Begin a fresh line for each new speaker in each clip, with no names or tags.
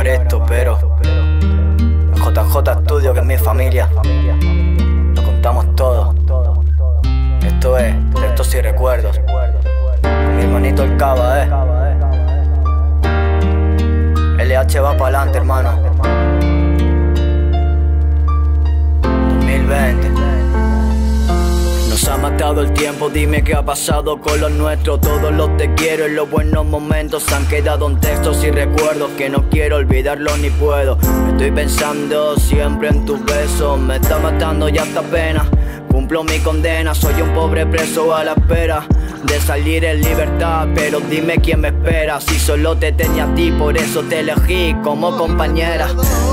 esto, pero JJ Studio, que es mi familia, lo contamos todo. Esto es Textos y Recuerdos. Con mi hermanito el Cava, eh. LH va para adelante, hermano. Dime qué ha pasado con los nuestros. Todos los te quiero y los buenos momentos han quedado en textos y recuerdos que no quiero olvidarlos ni puedo. estoy pensando siempre en tus besos, me está matando ya esta pena. Cumplo mi condena, soy un pobre preso a la espera de salir en libertad, pero dime quién me espera. Si solo te tenía a ti, por eso te elegí como compañera.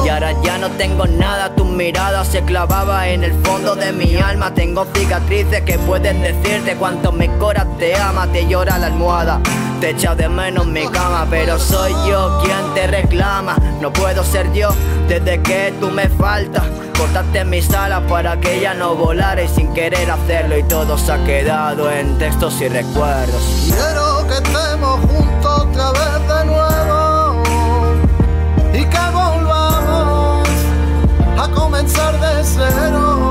Y ahora ya no tengo nada, tu mirada se clavaba en el fondo de mi alma. Tengo cicatrices que pueden decirte cuánto mi cora te ama, te llora la almohada. Te echa de menos mi cama, pero soy yo quien te reclama. No puedo ser yo desde que tú me faltas. Cortaste mis alas para que ella no volara y sin querer hacerlo y todo se ha quedado en textos y recuerdos.
Quiero que estemos juntos otra vez de nuevo y que volvamos a comenzar de cero.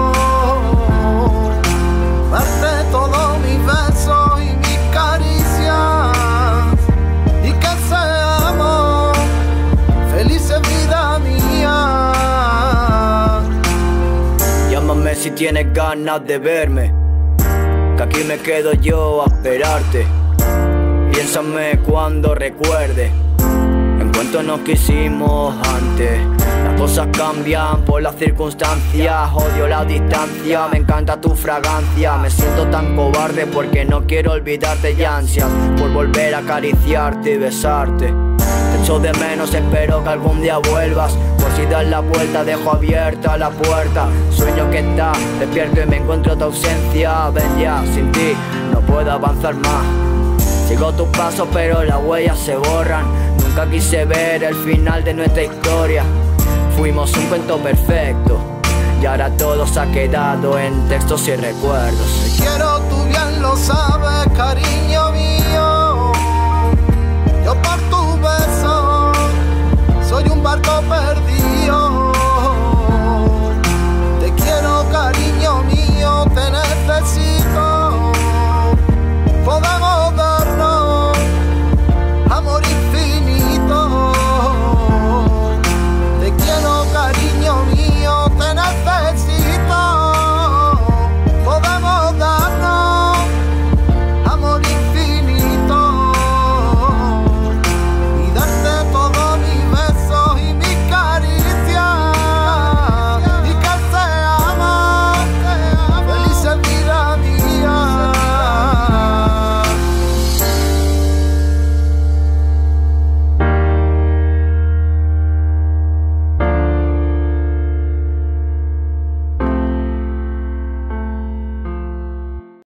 Si tienes ganas de verme que aquí me quedo yo a esperarte. Piénsame cuando recuerde en cuanto nos quisimos antes. Las cosas cambian por las circunstancias, odio la distancia, me encanta tu fragancia. Me siento tan cobarde porque no quiero olvidarte y ansias por volver a acariciarte y besarte. Echo de menos, espero que algún día vuelvas. Por si das la vuelta, dejo abierta la puerta. Sueño que está despierto y me encuentro tu ausencia. Ven ya, sin ti no puedo avanzar más. Sigo tus pasos, pero las huellas se borran. Nunca quise ver el final de nuestra historia. Fuimos un cuento perfecto. Y ahora todo se ha quedado en textos y recuerdos.
Te quiero, tú bien lo sabes,